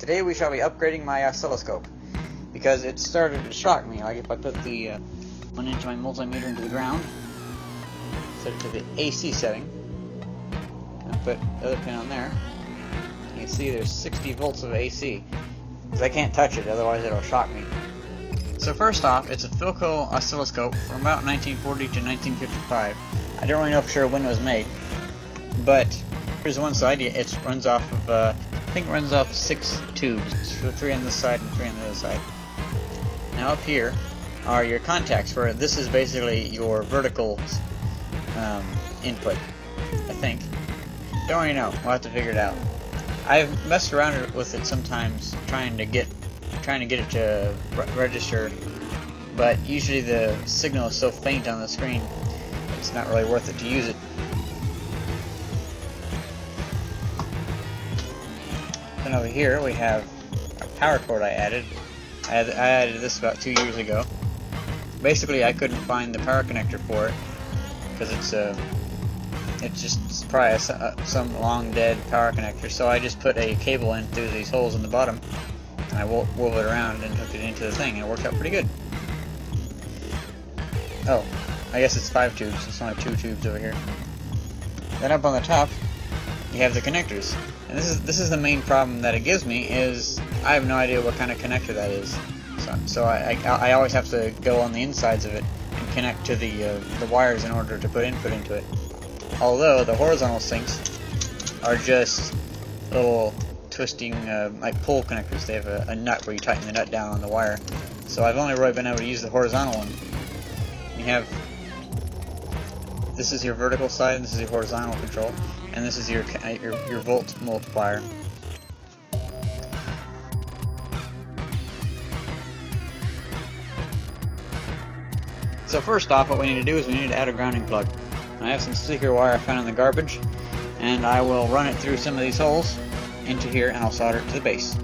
Today we shall be upgrading my oscilloscope because it started to shock me. Like if I put the uh, one into my multimeter into the ground, set it to the AC setting, and put the other pin on there. You can see there's 60 volts of AC because I can't touch it, otherwise it'll shock me. So first off, it's a Philco oscilloscope from about 1940 to 1955. I don't really know for sure when it was made, but here's one side. It runs off of, uh, I think runs off six tubes, three on this side and three on the other side. Now up here are your contacts, where this is basically your vertical um, input, I think. Don't really know. We'll have to figure it out. I've messed around with it sometimes, trying to get trying to get it to re register, but usually the signal is so faint on the screen, it's not really worth it to use it. Then over here we have a power cord I added. I, had, I added this about two years ago. Basically, I couldn't find the power connector for it because it's a uh, it's just probably a, some long dead power connector. So I just put a cable in through these holes in the bottom and I wove it around and hooked it into the thing, and it worked out pretty good. Oh, I guess it's five tubes, it's only two tubes over here. Then up on the top, you have the connectors. And this is this is the main problem that it gives me, is I have no idea what kind of connector that is. So, so I, I, I always have to go on the insides of it and connect to the, uh, the wires in order to put input into it. Although the horizontal syncs are just little twisting uh, like pull connectors. They have a, a, nut where you tighten the nut down on the wire. So I've only really been able to use the horizontal one. You have this is your vertical side, this is your horizontal control, and this is your your, your volt multiplier. So first off, what we need to do is we need to add a grounding plug. I have some speaker wire I found in the garbage, and I will run it through some of these holes into here and I'll solder it to the base.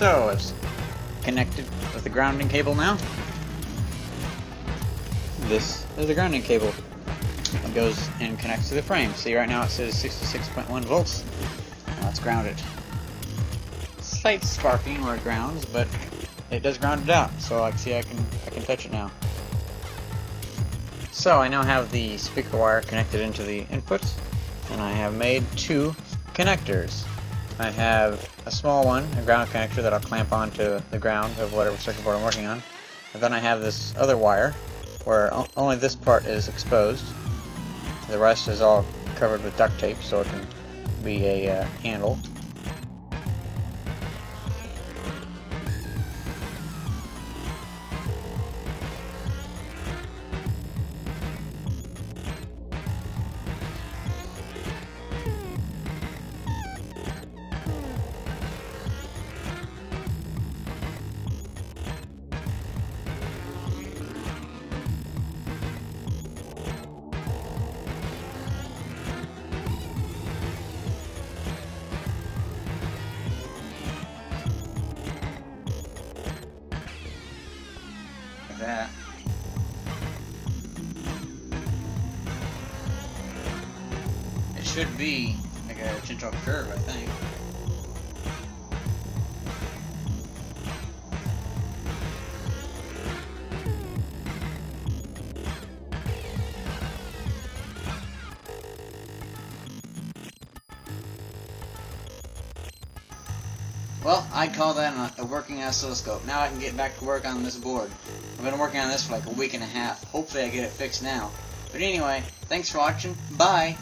So, it's connected with the grounding cable now. This is the grounding cable. It goes and connects to the frame. See, right now it says 66.1 volts. Now it's grounded. Slight sparking where it grounds, but it does ground it out. So, like, see, I can I can touch it now. So, I now have the speaker wire connected into the inputs, and I have made two connectors. I have a small one, a ground connector that I'll clamp onto the ground of whatever circuit board I'm working on. And then I have this other wire where only this part is exposed. The rest is all covered with duct tape so it can be a uh, handle. That. It should be like a gentle curve, I think. Well, I'd call that a working oscilloscope. Now I can get back to work on this board. I've been working on this for like a week and a half. Hopefully I get it fixed now. But anyway, thanks for watching. Bye!